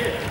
Yeah.